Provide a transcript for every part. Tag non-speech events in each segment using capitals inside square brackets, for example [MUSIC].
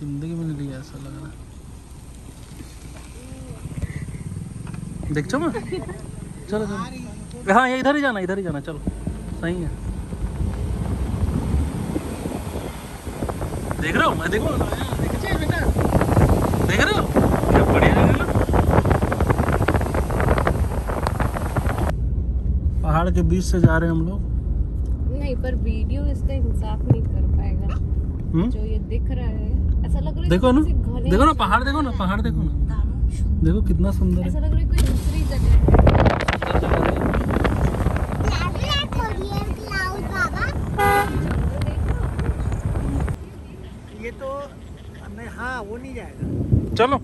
ज़िंदगी में नहीं लिया ऐसा लग रहा। देख चो मैं चलो चलो। हाँ ये इधर ही जाना इधर ही जाना चलो। सही है। देख रहे हो? मैं देखो। देख रहे हो? क्या बढ़िया जगह ना। पहाड़ के बीच से जा रहे हैं हम लोग। नहीं पर वीडियो इसका इंसाफ नहीं कर पाएगा। हम्म? जो ये दिख रहा है। ऐसा लग रहा है देखो ना। देखो ना पहाड़ देखो ना पहाड़ देखो ना। देखो कितना सुंदर ऐसा है लग रहा है कोई दूसरी जगह ये तो हाँ वो नहीं जाएगा। चलो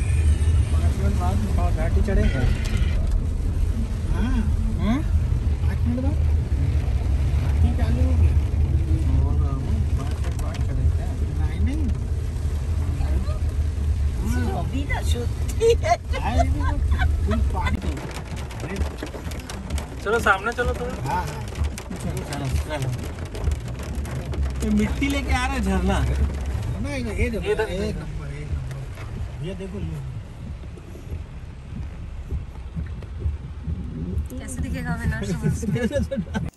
पाँच मिनट बाद और घाटी चढ़ेगा हाँ हम्म? पाँच मिनट बाद घाटी चालू होगी बोल रहा हूँ पाँच मिनट बाद चढ़ेगा नहीं नहीं फुल पानी चलो सामने चलो थोड़ा हाँ। हाँ मिट्टी लेके आ रहा है झरना? नहीं नहीं ये देखो इधर- एक नंबर एक नंबर। ये देखो कैसे दिखेगा अविनाश [LAUGHS]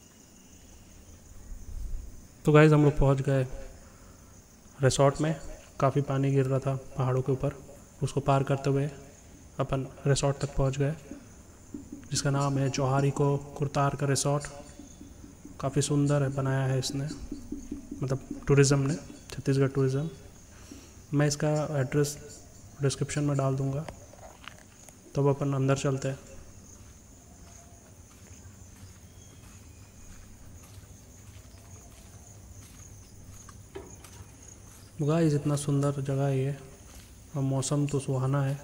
तो गाइज़ हम लोग पहुँच गए रिसोर्ट में। काफ़ी पानी गिर रहा था पहाड़ों के ऊपर। उसको पार करते हुए अपन रिसोर्ट तक पहुँच गए। जिसका नाम है चौहारी को कुरतार का रिसोर्ट। काफ़ी सुंदर है बनाया है इसने। मतलब टूरिज़्म ने, छत्तीसगढ़ टूरिज़्म मैं इसका एड्रेस डिस्क्रिप्शन में डाल दूँगा। तो अब अपन अंदर चलते हैं। गाइस इतना सुंदर जगह है ये। और मौसम तो सुहाना है।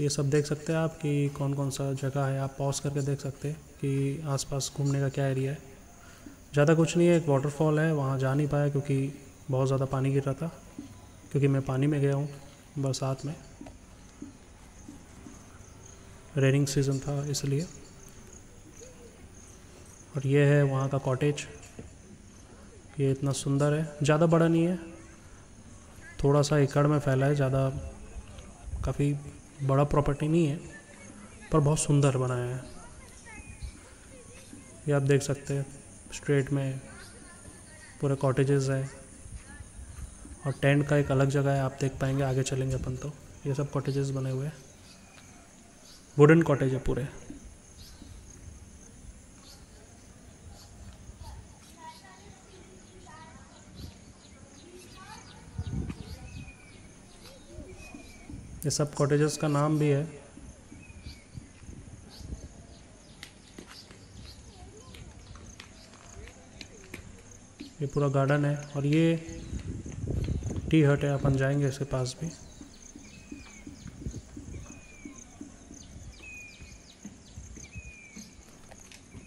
ये सब देख सकते हैं आप कि कौन कौन सा जगह है। आप पॉज करके देख सकते हैं कि आसपास घूमने का क्या एरिया है। ज़्यादा कुछ नहीं है, एक वाटरफॉल है, वहाँ जा नहीं पाया क्योंकि बहुत ज़्यादा पानी गिर रहा था, क्योंकि मैं पानी में गया हूँ बरसात में। रेनिंग सीज़न था इसलिए। और ये है वहाँ का कॉटेज ये इतना सुंदर है। ज़्यादा बड़ा नहीं है। थोड़ा सा एकड़ में फैला है, ज़्यादा काफ़ी बड़ा प्रॉपर्टी नहीं है, पर बहुत सुंदर बनाया है। ये आप देख सकते हैं स्ट्रेट में पूरे कॉटेजेस है और टेंट का एक अलग जगह है, आप देख पाएँगे, आगे चलेंगे अपन तो। ये सब कॉटेजेस बने हुए हैं। वुडन कॉटेज है पूरे। ये सब कॉटेजेस का नाम भी है। ये पूरा गार्डन है और ये टी हट है, अपन जाएँगे इसके पास भी।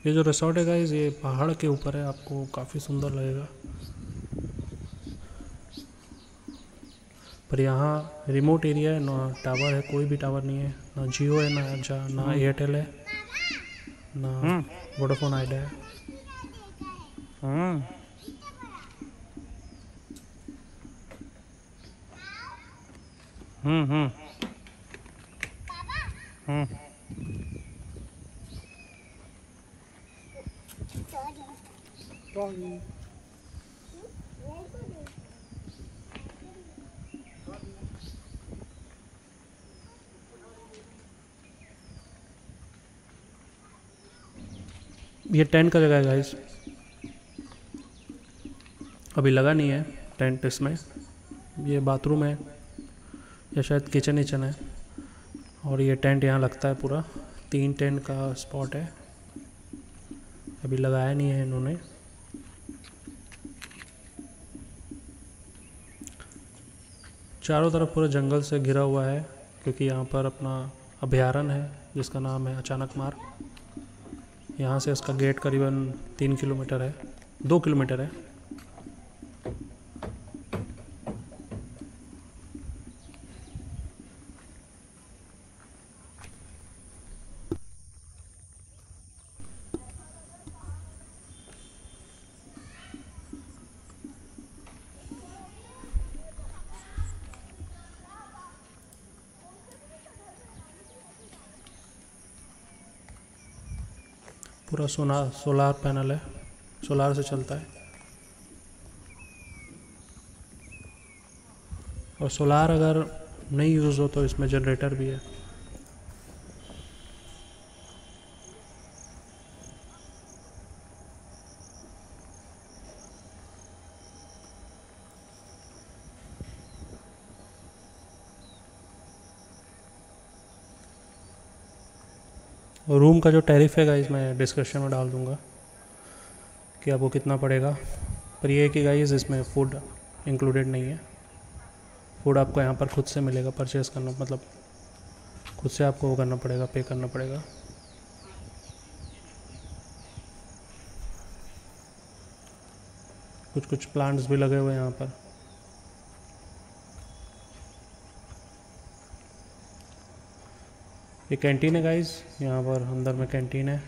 ये जो रिसोर्ट है गाइज़ ये पहाड़ के ऊपर है, आपको काफ़ी सुंदर लगेगा। पर यहाँ रिमोट एरिया है ना टावर है कोई भी टावर नहीं है ना जियो है ना जा ना एयरटेल है ना वोडाफोन आइडिया है। हम्म। हम्म हम्म। ये टेंट का जगह है गाइस अभी लगा नहीं है टेंट इसमें। ये बाथरूम है, या शायद किचन विचन है। और ये टेंट यहाँ लगता है पूरा। तीन टेंट का स्पॉट है। अभी लगाया नहीं है इन्होंने। चारों तरफ़ पूरा जंगल से घिरा हुआ है, क्योंकि यहाँ पर अपना अभ्यारण है, जिसका नाम है अचानक मार्ग। यहाँ से इसका गेट करीबन तीन किलोमीटर है दो किलोमीटर है। पूरा सोना सोलार पैनल है सोलार से चलता है। और सोलार अगर नहीं यूज़ हो तो इसमें जनरेटर भी है। रूम का जो टैरिफ है गाइज़ मैं डिस्क्रिप्शन में डाल दूँगा कि आपको कितना पड़ेगा। पर यह कि गाइज़ इसमें फ़ूड इंक्लूडेड नहीं है। फ़ूड आपको यहाँ पर खुद से मिलेगा परचेज़ करना मतलब खुद से आपको वो करना पड़ेगा पे करना पड़ेगा। कुछ कुछ प्लांट्स भी लगे हुए हैं यहाँ पर। ये कैंटीन है गाइस यहाँ पर अंदर में कैंटीन है.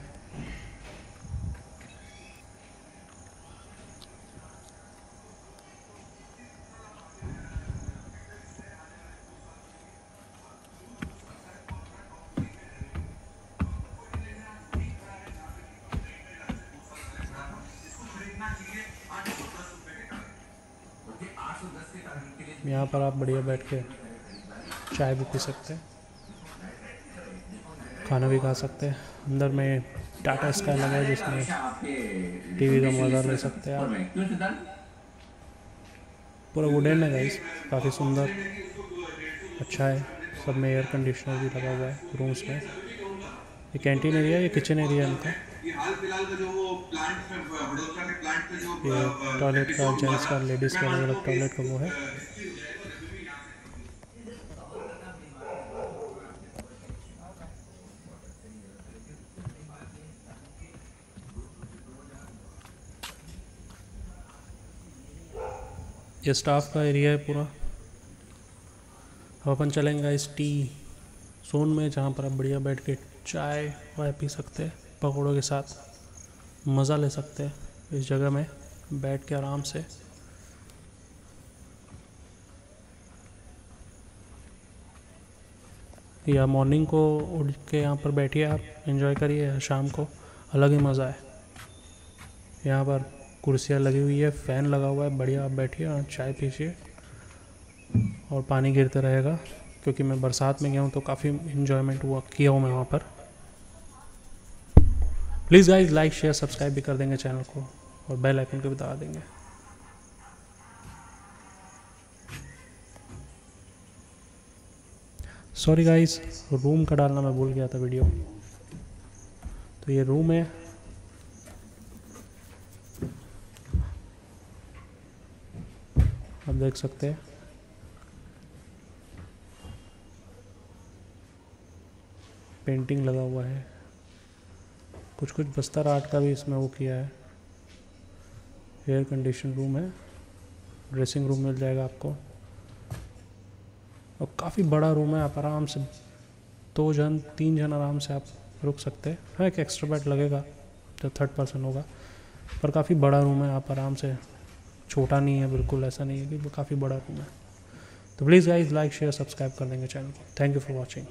यहाँ पर आप बढ़िया बैठ के चाय भी पी सकते हैं. खाना भी खा सकते हैं। अंदर में टाटा स्काई लगा है जिसमें टीवी का मज़ा ले सकते हैं आप। पूरा वुडन है गाइस काफ़ी सुंदर। अच्छा है, सब में एयर कंडीशनर भी लगा हुआ है रूम्स में। ये कैंटीन एरिया ये किचन एरिया इनका। टॉयलेट का जेंट्स का लेडीज़ का अलग अलग टॉयलेट का वो है। ये स्टाफ का एरिया है पूरा। अब अपन चलेंगे इस टी सोन में, जहाँ पर आप बढ़िया बैठ के चाय वाय पी सकते हैं, पकौड़ों के साथ मज़ा ले सकते हैं इस जगह में, बैठ के आराम से। या मॉर्निंग को उठ के यहाँ पर बैठिए आप एंजॉय करिए, शाम को अलग ही मज़ा है। यहाँ पर कुर्सियाँ लगी हुई है, फ़ैन लगा हुआ है, बढ़िया, आप बैठिए चाय पीजिए और पानी गिरते रहेगा, क्योंकि मैं बरसात में गया हूँ तो काफ़ी इन्जॉयमेंट हुआ, किया हूँ मैं वहाँ पर। Please guys like share subscribe भी कर देंगे चैनल को और बेल आइकन को भी दबा देंगे। सॉरी गाइस रूम का डालना मैं भूल गया था वीडियो तो ये रूम है देख सकते हैं। पेंटिंग लगा हुआ है। कुछ कुछ बस्तर आर्ट का भी इसमें वो किया है। एयर कंडीशन रूम है। ड्रेसिंग रूम मिल जाएगा आपको। और काफ़ी बड़ा रूम है। आप आराम से दो जन, तीन जन आराम से आप रुक सकते हैं। हाँ एक एक्स्ट्रा बेड लगेगा, जब थर्ड पर्सन होगा। पर काफ़ी बड़ा रूम है। आप आराम से छोटा नहीं है, बिल्कुल ऐसा नहीं है कि काफ़ी बड़ा रूम है। तो please guys like share subscribe कर देंगे चैनल को। Thank you for watching